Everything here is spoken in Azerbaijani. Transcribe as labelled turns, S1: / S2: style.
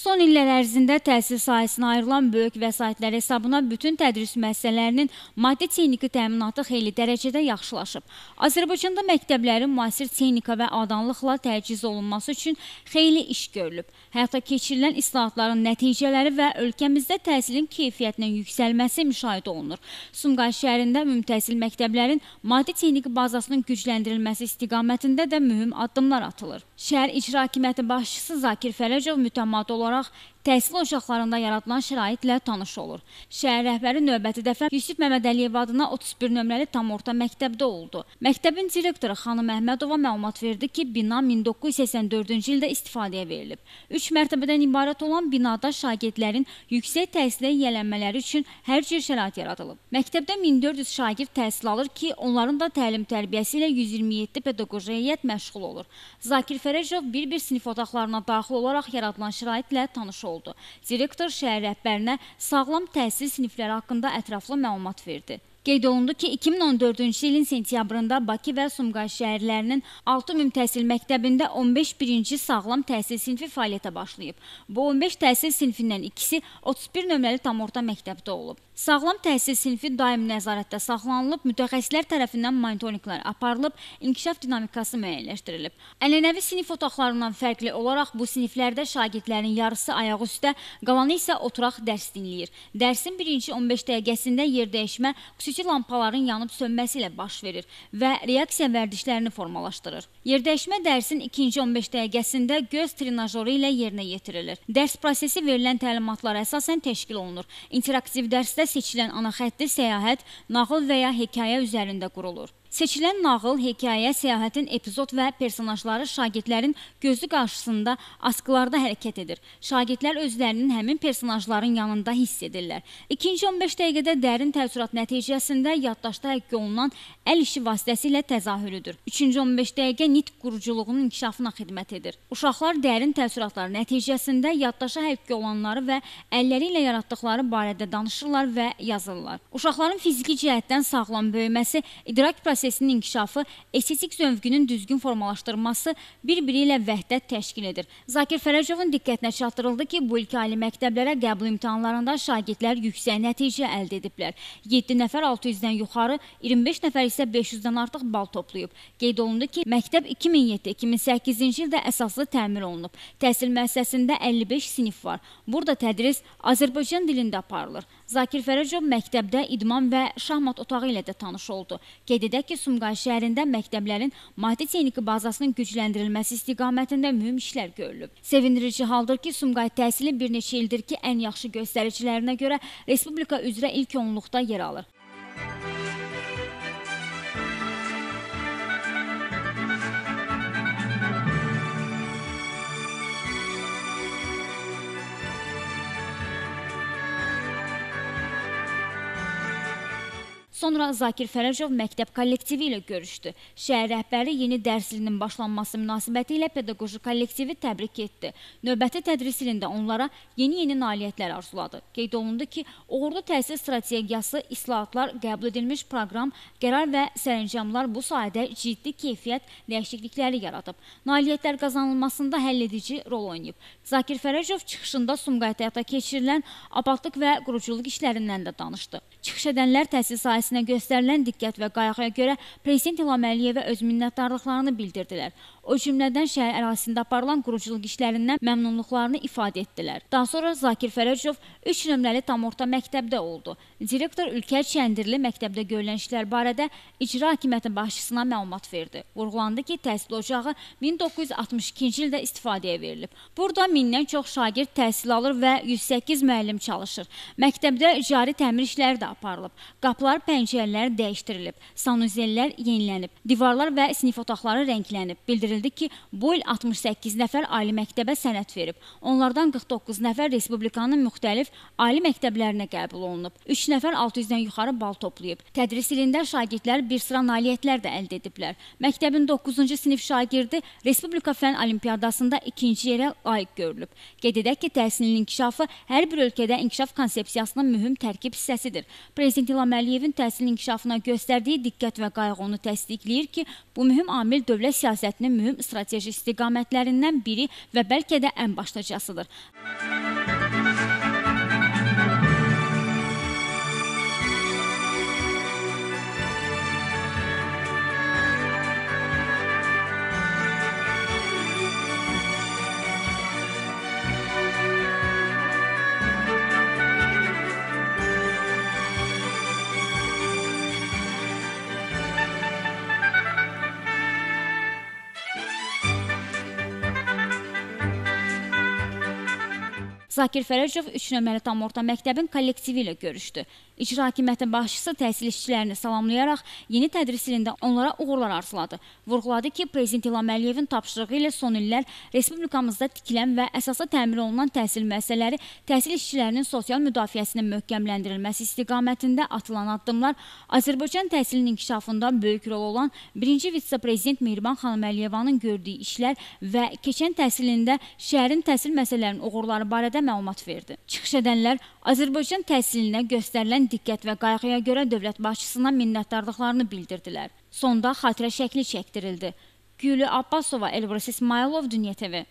S1: Son illər ərzində təhsil sahəsinə ayrılan böyük vəsaitlər hesabına bütün tədris müəssisələrinin maddi-texniki təminatı xeyli dərəcədə yaxşılaşıb. Azərbaycanda məktəblərin müasir texnika və adanlıqla təchiz olunması üçün xeyli iş görülüb. Həyata keçirilən islahatların nəticələri və ölkəmizdə təhsilin keyfiyyətinin yüksəlməsi müşahidə olunur. Sumqayıt şəhərində ümumtəhsil məktəblərin maddi-texniki bazasının gücləndirilməsi istiqamətində də mühüm addımlar atılır. Şəhər İcra Hakimiyyəti başçısı Zakir Fərəcov mütəmadi olaraq olaraq təhsil ocaqlarında yaradılan şəraitlə tanış olur. Şəhər rəhbəri növbəti dəfə Yusif Məmmədəliyev adına 31 nömrəli tam orta məktəbdə oldu. Məktəbin direktoru xanım Əhmədova məlumat verdi ki, bina 1984-cü ildə istifadəyə verilib. 3 mərtəbədən ibarət olan binada şagirdlərin yüksək təhsilə yiyələnmələri üçün hər cür şərait yaradılıb. Məktəbdə 1400 şagird təhsil alır ki, onların da təlim tərbiyəsi ilə 127 pedaqoji heyət məşğul olur. Zakir Fərəcov bir-bir sinif otaqlarına daxil olaraq yaradılan şəraitlə tanış oldu. Direktor şəhər rəhbərinə sağlam təhsil sinifləri haqqında ətraflı məlumat verdi. Qeyd olundu ki, 2014-cü ilin sentyabrında Bakı və Sumqayıt şəhərlərinin 6 ümumi təhsil məktəbində 15 birinci sağlam təhsil sinfi fəaliyyətə başlayıb. Bu 15 təhsil sinfindən ikisi 31 nömrəli tam orta məktəbdə olub. Sağlam təhsil sinfi daim nəzarətdə saxlanılıb, mütəxəssislər tərəfindən monitorinqlər aparılıb, inkişaf dinamikası müəyyənləşdirilib. Ənənəvi sinif otaqlarından fərqli olaraq bu siniflərdə şagirdlərin yarısı ayaq üstə, qalanı isə oturaq dərs dinləyir. Dərsin birinci 15 dəqiqəsində yerdəyişmə xüsusi lampaların yanıb sönməsi ilə baş verir və reaksiya vərdişlərini formalaşdırır. Yerdəyişmə dərsin ikinci 15 dəqiqəsində göz trenajoru ilə yerinə yetirilir. Dərs prosesi verilən təlimatlara əsasən təşkil olunur. İnteraktiv dərsdə seçilən ana xətti səyahət, nağıl və ya hekayə üzərində qurulur. Seçilən nağıl, hekayə, səyahətin epizod və personajları şagirdlərin gözü qarşısında askılarda hərəkət edir. Şagirdlər özlərinin həmin personajların yanında hiss edirlər. İkinci 15 dəqiqədə dərin təəssürat nəticəsində yaddaşda həkk olunan əl işi vasitəsilə təzahürüdür. Üçüncü 15 dəqiqə nitq quruculuğunun inkişafına xidmət edir. Uşaqlar dərin təəssüratlar nəticəsində yaddaşa həkk olanları və əlləri ilə yaratdıqları barədə danışırlar və yazırlar. Uşaqların fiziki cəhətdən sağlam böyüməsi idrak prosesində prosesinin inkişafı, estetik zövqünün düzgün formalaşdırılması bir-biri ilə vəhdət təşkil edir. Zakir Fərəcovun diqqətinə çatdırıldı ki, bu ilki ali məktəblərə qəbul imtahanlarında şagirdlər yüksək nəticə əldə ediblər. 7 nəfər 600-dən yuxarı, 25 nəfər isə 500-dən artıq bal toplayıb. Qeyd olundu ki, məktəb 2007-2008-ci ildə əsaslı təmir olunub. Təhsil müəssisəsində 55 sinif var. Burada tədris Azərbaycan dilində aparılır. Zakir Fərəcov məktəbdə idman və şahmat otağı ilə də tanış oldu. Qeyd edək ki, Sumqayıt şəhərində məktəblərin maddi-texniki bazasının gücləndirilməsi istiqamətində mühüm işlər görülüb. Sevindirici haldır ki, Sumqayıt təhsili bir neçə ildir ki, ən yaxşı göstəricilərinə görə respublika üzrə ilk onluqda yer alır. Sonra Zakir Fərəcov məktəb kollektivi ilə görüşdü. Şəhər rəhbəri yeni dərs ilinin başlanması münasibəti ilə pedaqoji kollektivi təbrik etdi. Növbəti tədris ilində onlara yeni-yeni nailiyyətlər arzuladı. Qeyd olundu ki, uğurlu təhsil strategiyası, islahatlar, qəbul edilmiş proqram, qərar və sərəncamlar bu sahədə ciddi keyfiyyət dəyişiklikləri yaradıb. Nailiyyətlər qazanılmasında həlledici rol oynayıb. Zakir Fərəcov çıxışında Sumqayıt həyata keçirilən abadlıq və quruculuq işlərindən də danışdı. Çıxış edənlər təhsil sahəsinə göstərilən diqqət və qayğıya görə Prezident İlham Əliyevə öz minnətdarlıqlarını bildirdilər. O cümlədən şəhər ərazisində aparılan quruculuq işlərindən məmnunluqlarını ifadə etdilər. Daha sonra Zakir Fərəcov 3 nömrəli tam orta məktəbdə oldu. Direktor Ülkər Çəndirli məktəbdə görülən işlər barədə icra hakimiyyəti başçısına məlumat verdi. Vurğulandı ki, təhsil ocağı 1962-ci ildə istifadəyə verilib. Burada mindən çox şagird təhsil alır və 108 müəllim çalışır. Məktəbdə cari təmir işləri də aparılıb. Qapılar, pəncərələr dəyişdirilib, sanuzellər yenilənib, divarlar və sinif otaqları rənglənib. Bildirildi ki, bu il 68 nəfər ali məktəbə sənəd verib. Onlardan 49 nəfər respublikanın müxtəlif ali məktəblərinə qəbul olunub. 3 nəfər 600-dən yuxarı bal toplayıb. Tədris ilində şagirdlər bir sıra nailiyyətlər də əldə ediblər. Məktəbin 9-cu sinif şagirdi Respublika Fənn Olimpiyadasında ikinci yerə layiq görülüb. Qeyd edək ki, təhsilin inkişafı hər bir ölkədə inkişaf konsepsiyasının mühüm tərkib hissəsidir. Prezident İlham Əliyevin təhsil inkişafına göstərdiyi diqqət və qayğı onu təsdiqləyir ki, bu mühüm amil dövlət siyasətinin mühüm strateji istiqamətlərindən biri və bəlkə də ən başlıcasıdır. Zakir Fərəcov 3 nömrəli tam orta məktəbin kollektivi ilə görüşdü. İcra Hakimiyyəti başçısı təhsil işçilərini salamlayaraq yeni tədris ilində onlara uğurlar arzuladı. Vurğuladı ki, Prezident İlham Əliyevin tapşırığı ilə son illər respublikamızda tikilən və əsaslı təmin olunan təhsil müəssisələri təhsil işçilərinin sosial müdafiəsinin möhkəmləndirilməsi istiqamətində atılan addımlar Azərbaycan təhsilinin inkişafında böyük rol olan birinci vitse-prezident Mehriban xanım Əliyevanın gördüyü işlər və keçən təhsil ilində şəhərin təhsil məsələlərinin uğurları barədə məlumat verdi. Çıxış edənlər Azərbaycan təhsilinə göstərilən diqqət və qayğıya görə dövlət başçısına minnətdarlıqlarını bildirdilər. Sonda xatirə şəkli çəkdirildi. Gülü Abbasova, Elbrus İsmailov, Dünya TV.